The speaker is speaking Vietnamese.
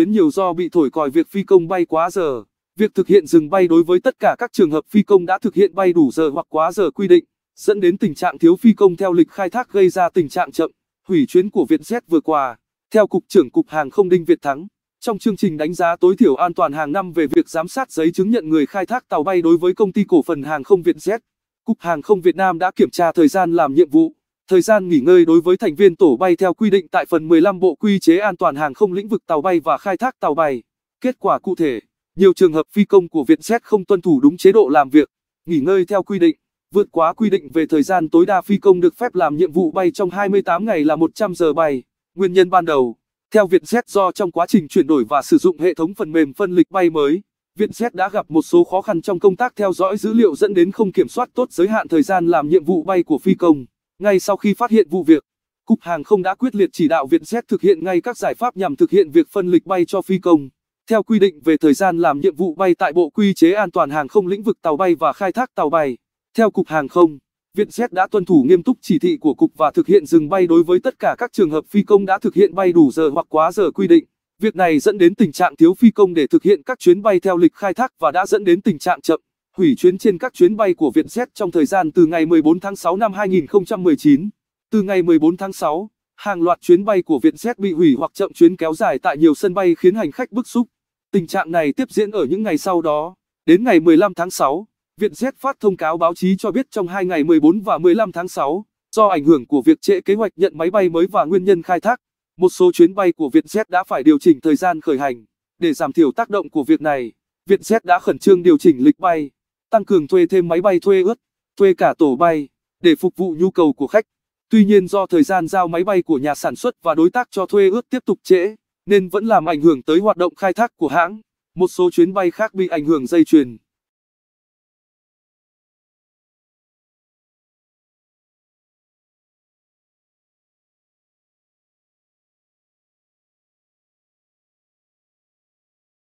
biến nhiều do bị thổi còi việc phi công bay quá giờ. Việc thực hiện dừng bay đối với tất cả các trường hợp phi công đã thực hiện bay đủ giờ hoặc quá giờ quy định, dẫn đến tình trạng thiếu phi công theo lịch khai thác gây ra tình trạng chậm, hủy chuyến của Vietjet vừa qua. Theo Cục trưởng Cục Hàng không Đinh Việt Thắng, trong chương trình đánh giá tối thiểu an toàn hàng năm về việc giám sát giấy chứng nhận người khai thác tàu bay đối với công ty cổ phần hàng không Vietjet, Cục Hàng không Việt Nam đã kiểm tra thời gian làm nhiệm vụ, thời gian nghỉ ngơi đối với thành viên tổ bay theo quy định tại phần 15 Bộ Quy chế an toàn hàng không lĩnh vực tàu bay và khai thác tàu bay. Kết quả cụ thể, nhiều trường hợp phi công của Vietjet không tuân thủ đúng chế độ làm việc, nghỉ ngơi theo quy định, vượt quá quy định về thời gian tối đa phi công được phép làm nhiệm vụ bay trong 28 ngày là 100 giờ bay. Nguyên nhân ban đầu, theo Vietjet do trong quá trình chuyển đổi và sử dụng hệ thống phần mềm phân lịch bay mới, Vietjet đã gặp một số khó khăn trong công tác theo dõi dữ liệu dẫn đến không kiểm soát tốt giới hạn thời gian làm nhiệm vụ bay của phi công. Ngay sau khi phát hiện vụ việc, Cục Hàng không đã quyết liệt chỉ đạo Vietjet thực hiện ngay các giải pháp nhằm thực hiện việc phân lịch bay cho phi công. Theo quy định về thời gian làm nhiệm vụ bay tại Bộ Quy chế an toàn hàng không lĩnh vực tàu bay và khai thác tàu bay, theo Cục Hàng không, Vietjet đã tuân thủ nghiêm túc chỉ thị của Cục và thực hiện dừng bay đối với tất cả các trường hợp phi công đã thực hiện bay đủ giờ hoặc quá giờ quy định. Việc này dẫn đến tình trạng thiếu phi công để thực hiện các chuyến bay theo lịch khai thác và đã dẫn đến tình trạng chậm, hủy chuyến trên các chuyến bay của Vietjet trong thời gian từ ngày 14 tháng 6 năm 2019. Từ ngày 14 tháng 6, hàng loạt chuyến bay của Vietjet bị hủy hoặc chậm chuyến kéo dài tại nhiều sân bay khiến hành khách bức xúc. Tình trạng này tiếp diễn ở những ngày sau đó. Đến ngày 15 tháng 6, Vietjet phát thông cáo báo chí cho biết trong hai ngày 14 và 15 tháng 6, do ảnh hưởng của việc trễ kế hoạch nhận máy bay mới và nguyên nhân khai thác, một số chuyến bay của Vietjet đã phải điều chỉnh thời gian khởi hành. Để giảm thiểu tác động của việc này, Vietjet đã khẩn trương điều chỉnh lịch bay, tăng cường thuê thêm máy bay thuê ướt, thuê cả tổ bay, để phục vụ nhu cầu của khách. Tuy nhiên do thời gian giao máy bay của nhà sản xuất và đối tác cho thuê ướt tiếp tục trễ, nên vẫn làm ảnh hưởng tới hoạt động khai thác của hãng. Một số chuyến bay khác bị ảnh hưởng dây chuyền.